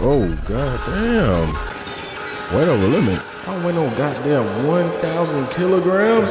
Oh, goddamn. Weight over limit. I went on goddamn 1,000 kilograms.